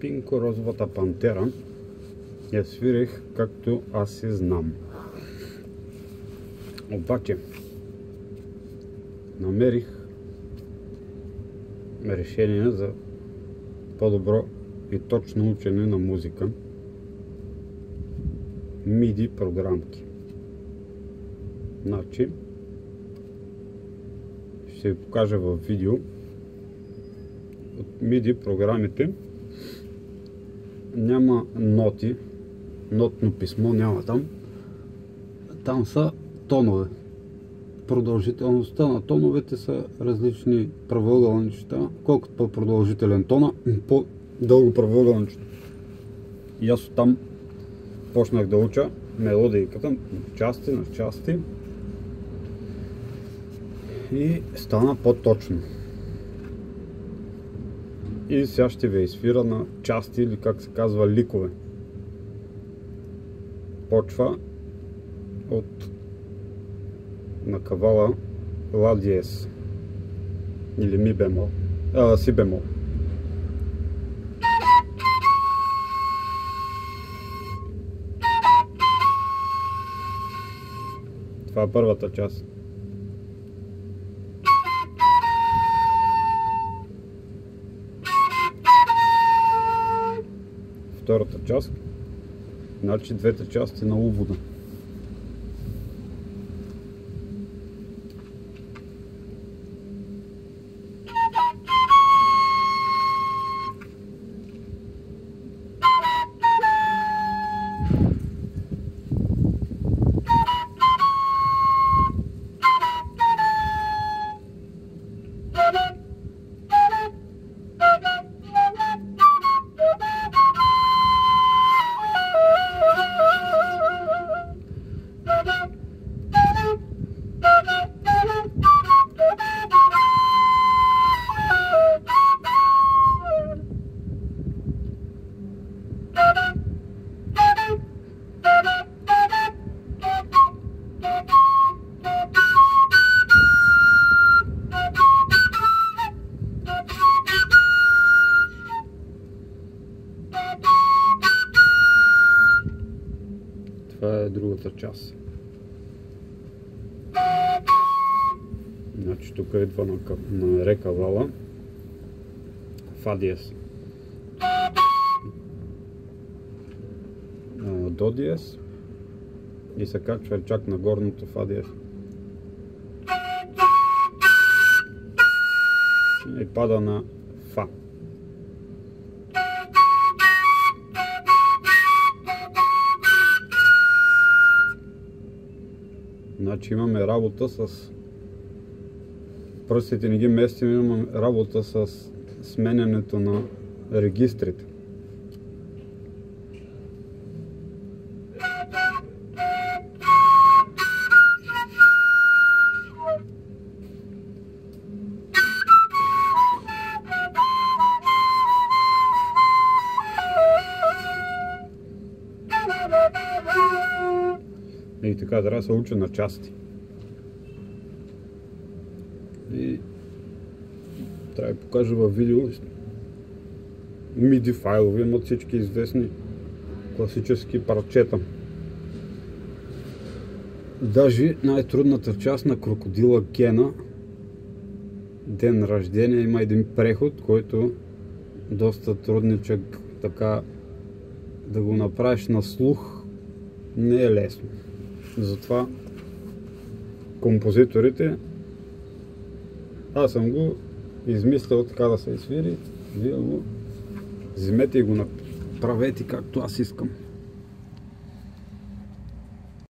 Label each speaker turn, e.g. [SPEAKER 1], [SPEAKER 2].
[SPEAKER 1] Пинко розовата пантера я свирих както аз се знам. Обаче намерих решение за по-добро и точно учене на музика. MIDI програмки. Значи, ще ви покажа в видео от MIDI програмите няма ноти, нотно писмо няма там. Там са тонове. Продължителността на тоновете са различни правоъгълничета. Колкото по-продължителен тона, по-дълго правоъгълничето. И аз оттам почнах да уча мелодийката на части на части и стана по-точно. И сега ще ви изфира на части или как се казва ликове. Почва от на кавала ла диез или ми бемол, а, си бемол. Това е първата част. Втората част. Значи двете части на увода. Това е другата част. Значи тук идва на, на река Вала. Фа диез. До. И се качва чак на горното Фа диез. И пада на Фа. Значи имаме работа с пръстите не ги местим, имаме работа с сменянето на регистрите. И така трябва да се уча на части. И трябва да покажа във видео MIDI файлове, имат всички известни класически парчета. Даже най-трудната част на крокодила Кена ден рождение има един преход, който доста трудничък така да го направиш на слух не е лесно. Затова композиторите аз съм го измислял така да се изсвири. Вие го вземете и го направете както аз искам.